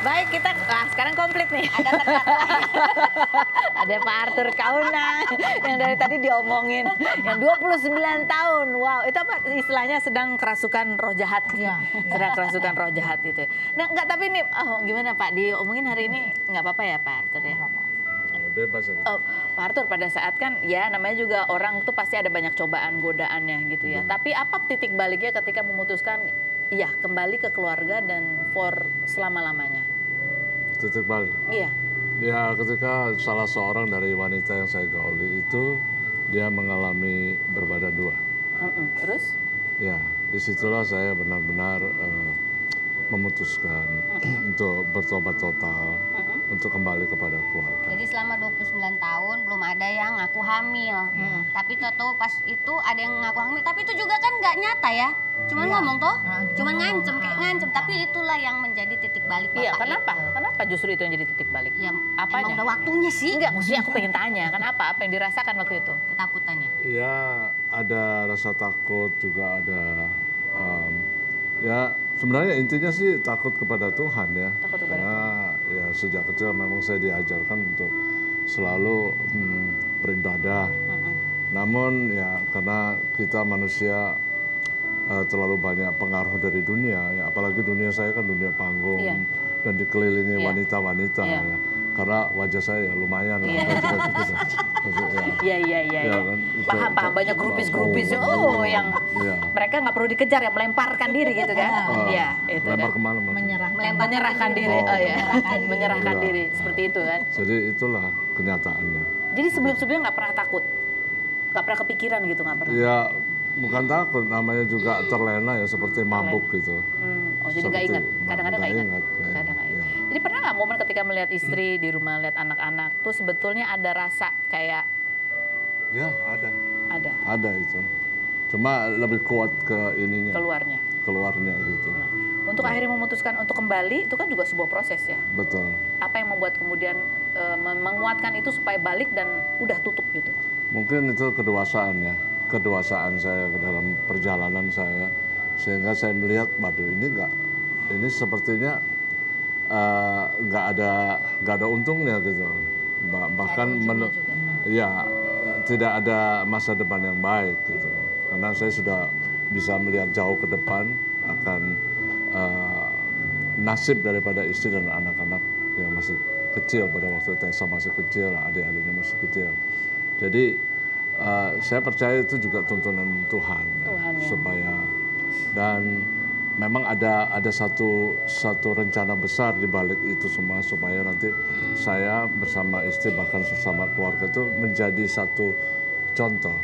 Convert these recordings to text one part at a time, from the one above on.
Baik, kita ah, sekarang komplit nih. Ada. Ada Pak Arthur Kauna yang dari tadi diomongin. Yang 29 tahun. Wow, itu apa istilahnya sedang kerasukan roh jahat. Iya, Sedang kerasukan roh jahat gitu. Nah, enggak tapi nih oh, gimana Pak diomongin hari ini nggak apa-apa ya Pak Arthur ya? Bebas aja. Oh, Pak Arthur pada saat kan ya namanya juga orang tuh pasti ada banyak cobaan godaannya gitu ya. Tapi apa titik baliknya ketika memutuskan ya kembali ke keluarga dan for selama-lamanya? Titik balik. Iya. Ya ketika salah seorang dari wanita yang saya gauli itu dia mengalami berbadan dua. Terus? Ya di situlah saya benar-benar eh, memutuskan untuk bertobat total untuk kembali kepada keluarga. Jadi selama 29 tahun belum ada yang ngaku hamil. Tapi tahu pas itu ada yang ngaku hamil, tapi itu juga kan nggak nyata ya. Cuman Iya. ngomong toh, cuman ngancem kayak ngancem. Tapi itulah yang menjadi titik balik Iya, Bapak kenapa? itu. Kenapa justru itu yang jadi titik balik? Ya, Apanya? emang udah waktunya sih. Enggak, maksudnya aku pengen tanya, kenapa? Apa yang dirasakan waktu itu? Ketakutannya. Ya ada rasa takut juga ada em, ya sebenarnya intinya sih takut kepada Tuhan ya. Takut kepada Karena ya sejak kecil memang saya diajarkan untuk selalu hmm, beribadah. Namun ya karena kita manusia eh, terlalu banyak pengaruh dari dunia ya apalagi dunia saya kan dunia panggung Iya. Dan dikelilingi Iya. wanita-wanita Iya. ya. Karena wajah saya ya lumayan lah. Iya. gitu. Ya. Iya, iya, iya. Ya Ya, kan, itu- paham, paham. itu- Banyak grupis-grupis. Oh, Oh, yang Iya. mereka nggak perlu dikejar ya, melemparkan diri gitu kan? Oh, Iya, itu lempar kan. ke mana Mas? menyerah Menyerahkan diri, Oh. oh ya, menyerahkan Iya. diri seperti itu kan. Jadi itulah kenyataannya. Jadi sebelum-sebelumnya nggak pernah takut, nggak pernah kepikiran gitu, nggak pernah. Ya bukan takut, namanya juga terlena ya seperti mabuk gitu. Hmm, Oh jadi nggak ingat, kadang-kadang nggak nggak ingat, nggak kadang nggak ingat, iya. Jadi pernah nggak momen ketika melihat istri di rumah, lihat anak-anak, tuh sebetulnya ada rasa kayak Ya ada, ada ada itu. Cuma lebih kuat ke ininya, keluarnya. keluarnya gitu. Nah, untuk akhirnya memutuskan untuk kembali itu kan juga sebuah proses ya. Betul. Apa yang membuat kemudian mem- menguatkan itu supaya balik dan udah tutup gitu? Mungkin itu kedewasaan ya, kedewasaan saya ke dalam perjalanan saya, sehingga saya melihat, waduh ini enggak, ini sepertinya eh, nggak ada nggak ada untungnya gitu, Ba- bahkan menu- ya tidak ada masa depan yang baik gitu, karena saya sudah bisa melihat jauh ke depan akan eh, nasib daripada istri dan anak-anak yang masih kecil pada waktu Tessa masih kecil, adik-adiknya masih kecil. Jadi eh, saya percaya itu juga tuntunan Tuhan, ya, Tuhan, ya. supaya dan memang ada ada satu satu rencana besar di balik itu semua supaya nanti saya bersama istri bahkan bersama keluarga itu menjadi satu contoh,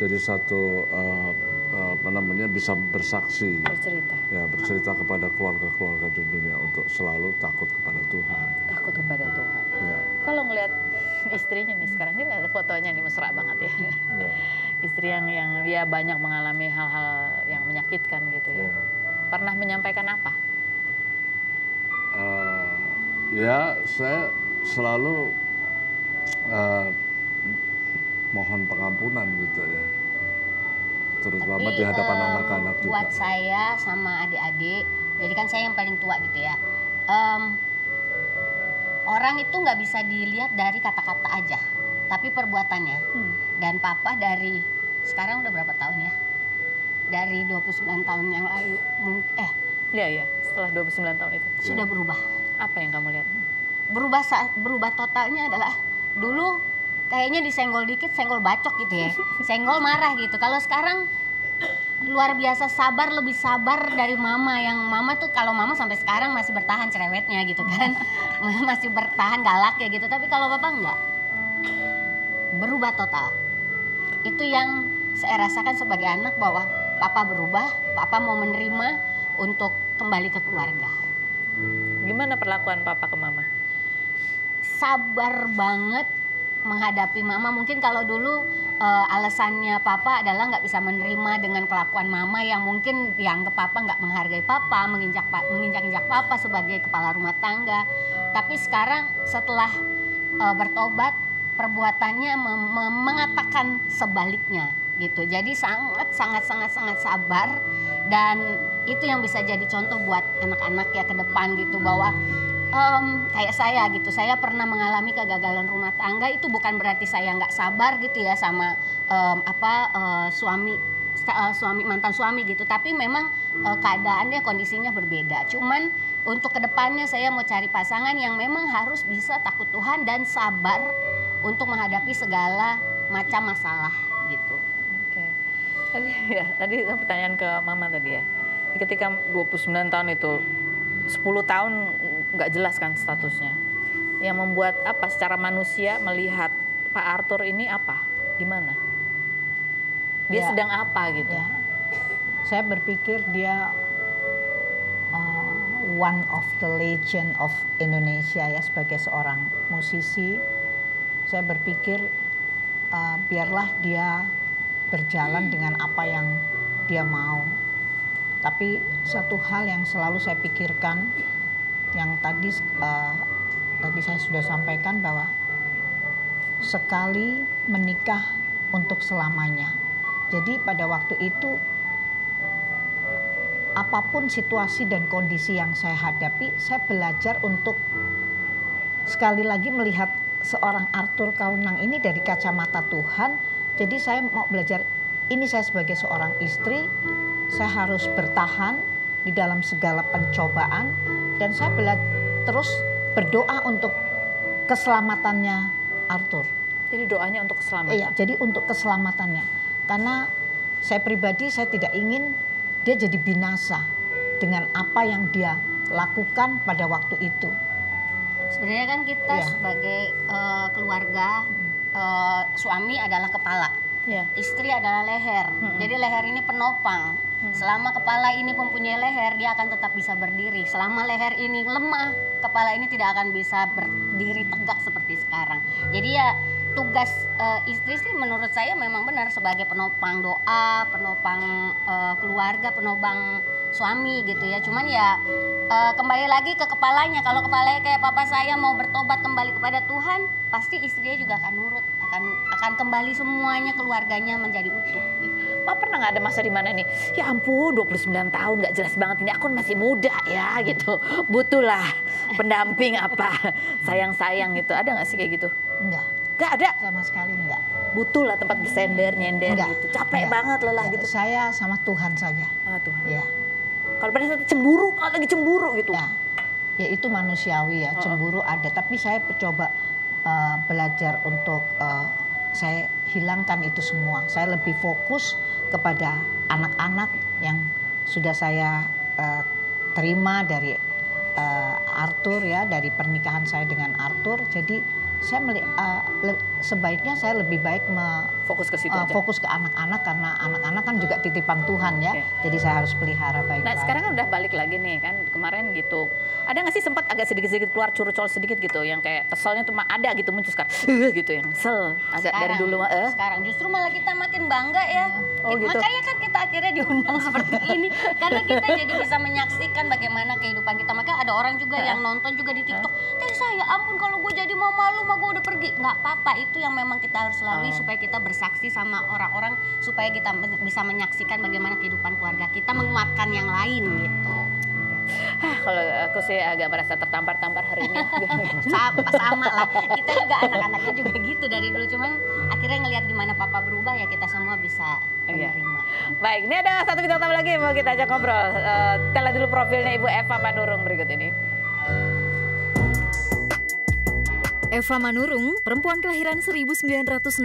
jadi satu eh, apa namanya bisa bersaksi Bercerita, ya bercerita kepada keluarga-keluarga di dunia untuk selalu takut kepada Tuhan. takut kepada Tuhan. Ya, Kalau ngelihat istrinya nih sekarang ini ada fotonya nih mesra banget ya. ya, Istri yang yang ya banyak mengalami hal-hal menyakitkan gitu ya. ya. Pernah menyampaikan apa? Eh, ya saya selalu eh, mohon pengampunan gitu ya, terutama Tapi di hadapan em, anak-anak juga. buat saya sama adik-adik, jadi kan saya yang paling tua gitu ya. Em, orang itu nggak bisa dilihat dari kata-kata aja, tapi perbuatannya. Hmm. Dan papa dari sekarang udah berapa tahun ya? Dari 29 tahun yang lalu, eh Iya iya, setelah 29 tahun itu. sudah berubah. Apa yang kamu lihat? Berubah saat berubah totalnya adalah dulu kayaknya disenggol dikit senggol bacok gitu ya. Senggol marah gitu. Kalau sekarang luar biasa sabar lebih sabar dari mama yang mama tuh kalau mama sampai sekarang masih bertahan cerewetnya gitu kan masih bertahan galak ya gitu tapi kalau papa enggak berubah total itu yang saya rasakan sebagai anak bahwa papa berubah papa mau menerima untuk kembali ke keluarga. Gimana perlakuan papa ke mama? sabar banget menghadapi mama. Mungkin kalau dulu eh, alasannya papa adalah nggak bisa menerima dengan kelakuan mama yang mungkin dianggap papa nggak menghargai papa menginjak menginjak-injak papa sebagai kepala rumah tangga. Tapi sekarang setelah eh, bertobat perbuatannya mengatakan sebaliknya gitu. Jadi sangat sangat sangat sangat sabar. Dan itu yang bisa jadi contoh buat anak-anak ya ke depan gitu bahwa em, kayak saya gitu. Saya pernah mengalami kegagalan rumah tangga. Itu bukan berarti saya nggak sabar gitu ya sama em, apa eh, suami eh, suami mantan suami gitu. Tapi memang eh, keadaannya kondisinya berbeda. Cuman untuk ke depannya saya mau cari pasangan yang memang harus bisa takut Tuhan dan sabar untuk menghadapi segala macam masalah. Tadi ya, tadi pertanyaan ke Mama tadi ya. Ketika 29 tahun itu 10 tahun nggak jelas kan statusnya. Yang membuat apa secara manusia melihat Pak Arthur ini apa? Gimana? Dia Ya. sedang apa gitu? Ya. Saya berpikir dia uh, one of the legend of Indonesia ya sebagai seorang musisi. Saya berpikir uh, biarlah dia berjalan dengan apa yang dia mau. Tapi satu hal yang selalu saya pikirkan yang tadi uh, tadi saya sudah sampaikan bahwa sekali menikah untuk selamanya. Jadi pada waktu itu apa pun situasi dan kondisi yang saya hadapi, saya belajar untuk sekali lagi melihat seorang Arthur Kaunang ini dari kacamata Tuhan. Jadi saya mau belajar ini saya sebagai seorang istri, saya harus bertahan di dalam segala pencobaan dan saya bela- terus berdoa untuk keselamatannya Arthur. Jadi doanya untuk keselamatan. Iya, jadi untuk keselamatannya. Karena saya pribadi saya tidak ingin dia jadi binasa dengan apa yang dia lakukan pada waktu itu. Sebenarnya kan kita Iya. sebagai eh, keluarga eh, suami adalah kepala, Iya. istri adalah leher. Jadi leher ini penopang. Selama kepala ini mempunyai leher, dia akan tetap bisa berdiri. Selama leher ini lemah, kepala ini tidak akan bisa berdiri tegak seperti sekarang. Jadi ya tugas eh, istri sih menurut saya memang benar sebagai penopang doa, penopang eh, keluarga, penopang suami gitu ya. Cuman ya eh, kembali lagi ke kepalanya. Kalau kepalanya kayak papa saya mau bertobat kembali kepada Tuhan, pasti istrinya juga akan nurut, akan akan kembali semuanya keluarganya menjadi utuh. Ma pernah nggak ada masa di mana nih? Ya ampun, 29 tahun nggak jelas banget ini. Aku masih muda ya gitu. Butuhlah pendamping apa sayang-sayang gitu. Ada nggak sih kayak gitu? Enggak, Nggak ada. sama sekali enggak. Butuhlah tempat bersender, nyender Enggak. gitu. Capek enggak. banget lelah Ya, gitu. Saya sama Tuhan saja. Ah Tuhan. Ya. Kalau pada saat cemburu, kalau lagi cemburu gitu. Ya, ya itu manusiawi ya, cemburu ada. Tapi saya coba uh, belajar untuk uh, saya hilangkan itu semua. Saya lebih fokus kepada anak-anak yang sudah saya uh, terima dari uh, Arthur ya, dari pernikahan saya dengan Arthur. Jadi saya meli- uh, le- sebaiknya saya lebih baik me- Fokus ke situ uh, aja. fokus ke anak-anak karena anak-anak kan juga titipan Tuhan ya. Oke. Jadi saya harus pelihara baik-baik. Nah sekarang kan udah balik lagi nih kan kemarin gitu. Ada nggak sih sempat agak sedikit-sedikit keluar curcol sedikit gitu yang kayak keselnya tuh ada gitu muncul sekarang "Eh," gitu yang kesel ada dari dulu eh. Sekarang justru malah kita makin bangga ya. Oh, gitu. Makanya kan kita akhirnya diundang seperti ini karena kita jadi bisa menyaksikan bagaimana kehidupan kita. Maka ada orang juga yang nonton juga di TikTok. Tessa ya ampun kalau gue jadi mama lu mah gue udah pergi. Nggak apa-apa itu yang memang kita harus lalui Oh. supaya kita bersaksi sama orang-orang supaya kita bisa menyaksikan bagaimana kehidupan keluarga kita menguatkan yang lain gitu. Ah, kalau aku sih agak merasa tertampar-tampar hari ini. sama, sama lah kita juga anak-anaknya juga gitu dari dulu cuman akhirnya ngelihat gimana papa berubah ya kita semua bisa Iya. menerima Baik, ini ada satu bintang tamu lagi yang mau kita ajak ngobrol. Eh, kita lihat dulu profilnya Ibu Eva Manurung berikut ini. Eva Manurung, perempuan kelahiran 1963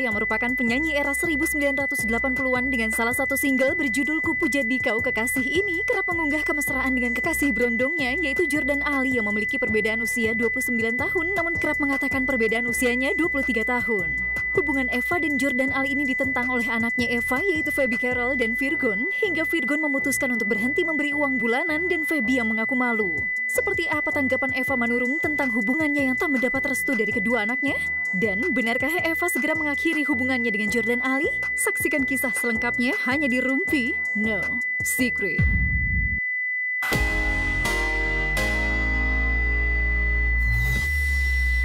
yang merupakan penyanyi era 1980-an dengan salah satu single berjudul Kupu Jadi Kau Kekasih ini kerap mengunggah kemesraan dengan kekasih berondongnya yaitu Jordan Ali yang memiliki perbedaan usia 29 tahun namun kerap mengatakan perbedaan usianya 23 tahun. Hubungan Eva dan Jordan Ali ini ditentang oleh anaknya Eva yaitu Feby Carol dan Virgon hingga Virgon memutuskan untuk berhenti memberi uang bulanan dan Feby yang mengaku malu. Seperti apa tanggapan Eva Manurung tentang hubungannya yang tak mendapat restu dari kedua anaknya? Dan benarkah Eva segera mengakhiri hubungannya dengan Jordan Ali? Saksikan kisah selengkapnya hanya di Rumpi No Secret.